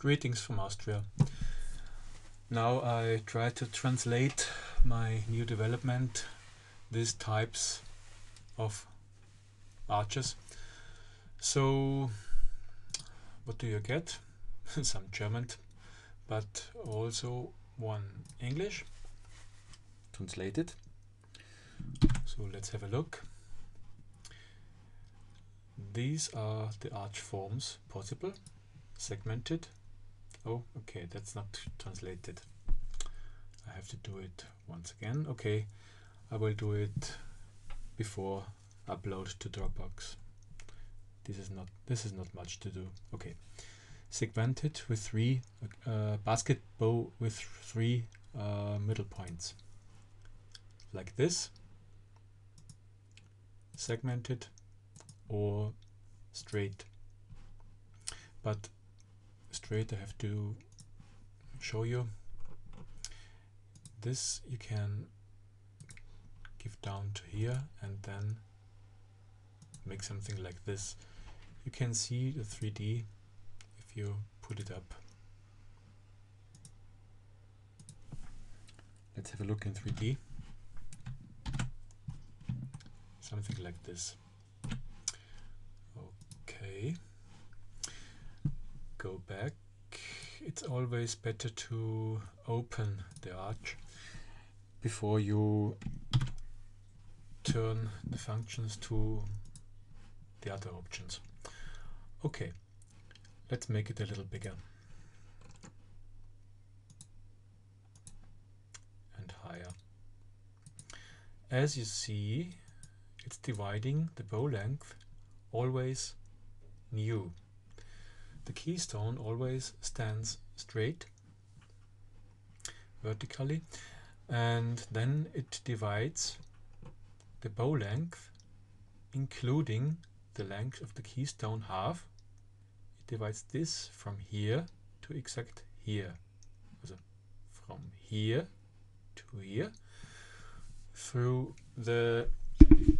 Greetings from Austria. Now I try to translate my new development, these types of arches. So what do you get? Some German, but also one English translated. So let's have a look. These are the arch forms possible, segmented. Oh, okay, that's not translated. I have to do it once again. Okay, I will do it before upload to Dropbox. This is not this is not much to do. Okay, segmented with three uh, basket bow with three uh, middle points, like this. Segmented or straight. But straight I have to show you. This you can give down to here and then make something like this. You can see the 3D if you put it up. Let's have a look in 3D. Something like this. Okay. Go back. It's always better to open the arch before you turn the functions to the other options. Okay, let's make it a little bigger. And higher. As you see, it's dividing the bow length always new. The keystone always stands straight vertically and then it divides the bow length including the length of the keystone half. It divides this from here to exact here. Also from here to here through the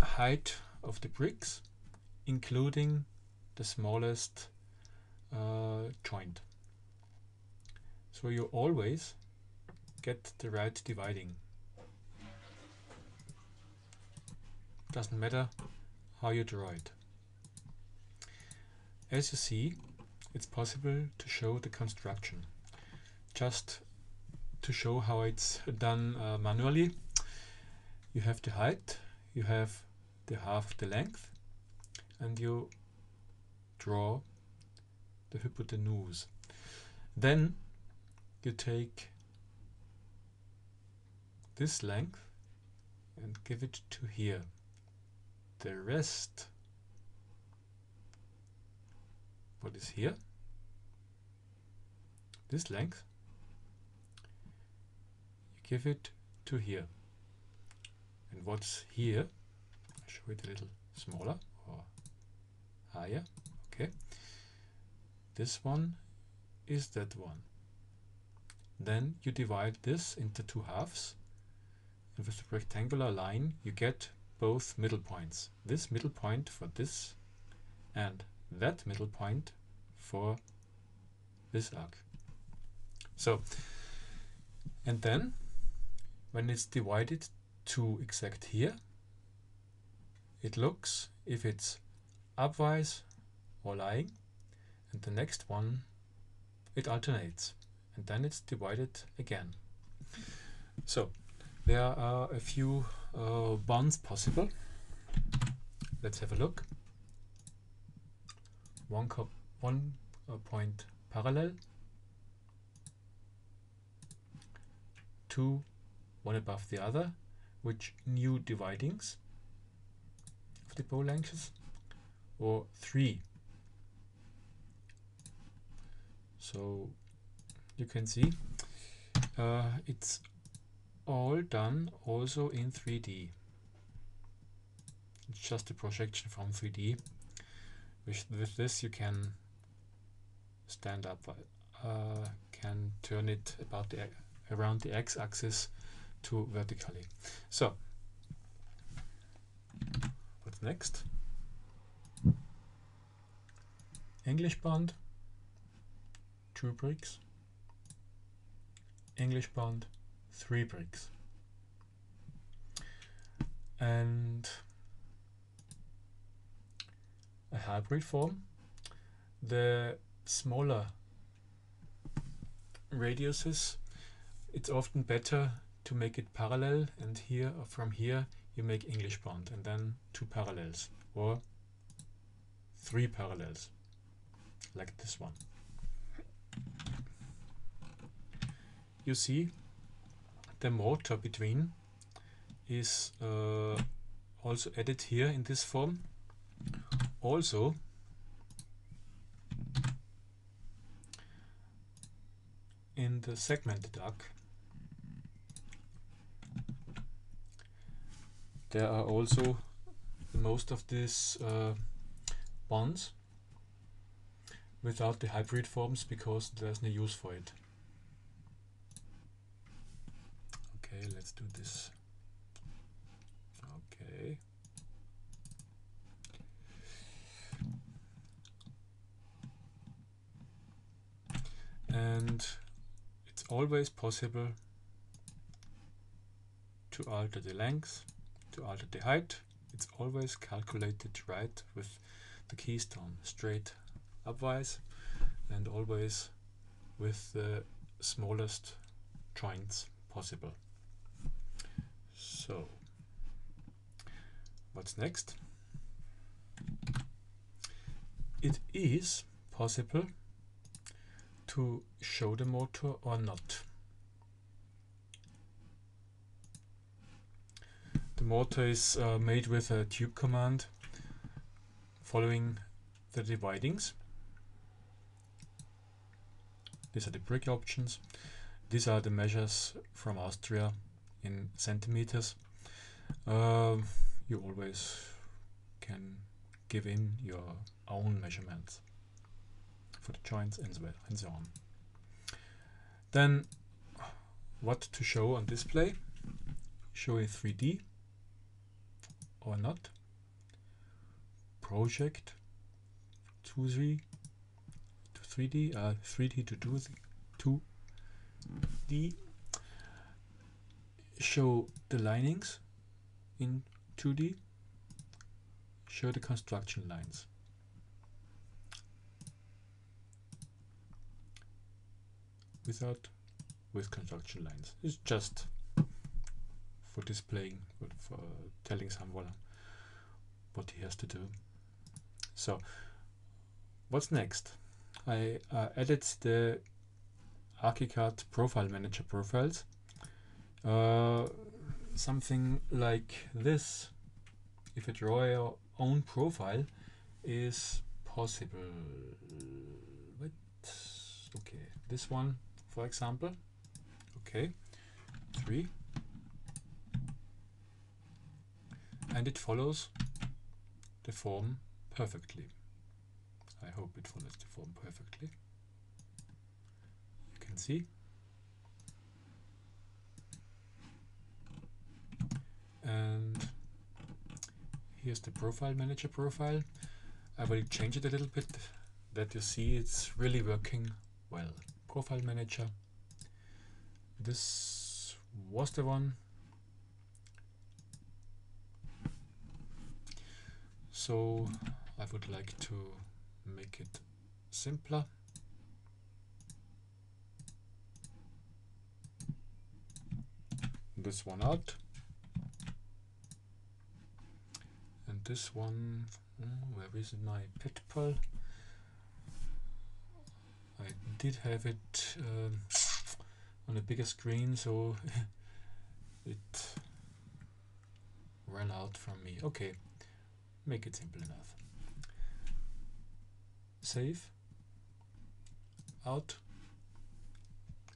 height of the bricks including the smallest uh, joint. So you always get the right dividing. Doesn't matter how you draw it. As you see, it's possible to show the construction. Just to show how it's done uh, manually, you have the height, you have the half the length, and you draw the hypotenuse. Then you take this length and give it to here. The rest, what is here, this length, you give it to here. And what's here, I'll show it a little smaller or higher, okay. This one is that one. Then you divide this into two halves and with the rectangular line you get both middle points. This middle point for this and that middle point for this arc. So, and then when it's divided to exact here, it looks if it's upwise or lying and the next one it alternates and then it's divided again. So there are a few uh, bonds possible. Let's have a look. One, one uh, point parallel, two one above the other, which new dividings of the pole lengths, or three. So you can see uh, it's all done also in 3D. It's just a projection from 3D. With, with this you can stand up, uh, can turn it about the around the x-axis to vertically. So, what's next? English bond, two bricks, English bond three bricks. And a hybrid form, the smaller radiuses, it's often better to make it parallel and here from here you make English bond and then two parallels or three parallels like this one. You see the mortar between is uh, also added here in this form. Also in the segmented arc there are also most of these uh, bonds without the hybrid forms because there's no use for it. Okay, let's do this. Okay. And it's always possible to alter the length to alter the height, it's always calculated right with the keystone straight upwise and always with the smallest joints possible. So, what's next? It is possible to show the mortar or not. The mortar is uh, made with a tube command following the dividings. These are the brick options. These are the measures from Austria in centimeters. Uh, you always can give in your own measurements for the joints and so, and so on. Then what to show on display? Show a 3D or not. Project 2D to 3D, uh, 3D to 2D, 2D. Show the linings in 2D. Show the construction lines. Without with construction lines. It's just for displaying, for telling someone what he has to do. So, what's next? I uh, added the Archicad Profile Manager profiles. Uh, something like this, if you draw your own profile, is possible. Wait, okay, this one, for example. Okay, three. and it follows the form perfectly. I hope it follows the form perfectly. You can see. And here's the profile manager profile. I will change it a little bit that you see it's really working well. Profile manager. This was the one so I would like to make it simpler this one out and this one where is my pitbull I did have it um, on a bigger screen so it ran out from me okay Make it simple enough. Save. Out.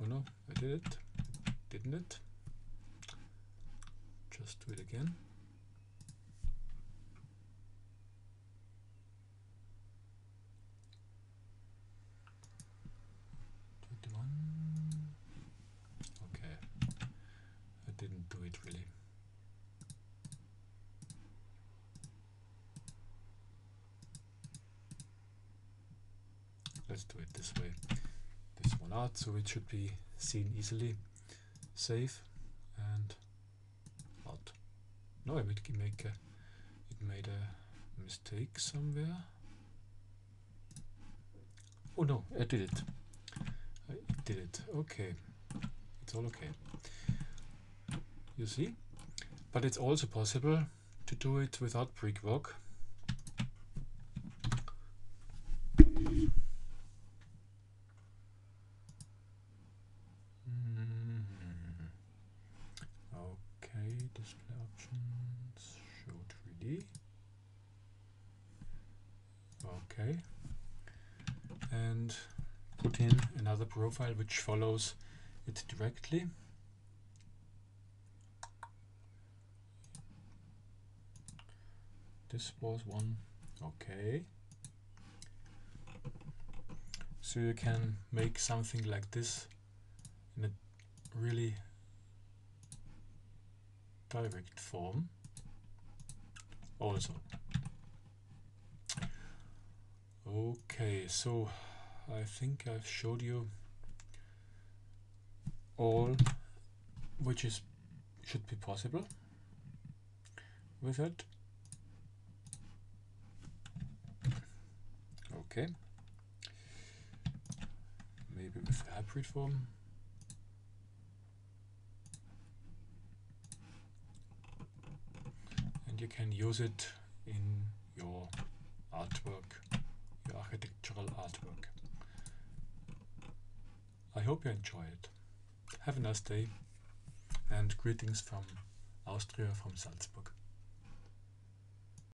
Oh no, I did it. Didn't it? Just do it again. Let's do it this way this one out so it should be seen easily. Save and out. No, I would make a, it made a mistake somewhere. Oh no, I did it. Uh, I did it. Okay. It's all okay. You see? But it's also possible to do it without brickwork. Profile which follows it directly. This was one. Okay. So you can make something like this in a really direct form also. Okay, so I think I've showed you all which is should be possible. With it. Okay. Maybe with hybrid form. And you can use it in your artwork your architectural artwork I hope you enjoy it have a nice day and greetings from Austria, from Salzburg.